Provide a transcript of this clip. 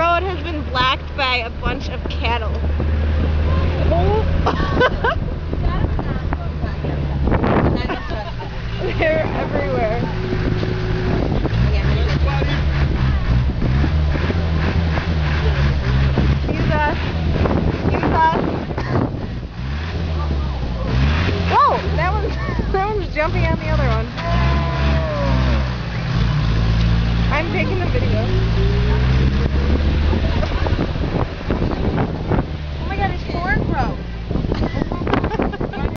road has been blacked by a bunch of cattle. They're everywhere. Excuse us. Excuse us. Whoa! That one's that one's jumping on the other one. I'm taking the video.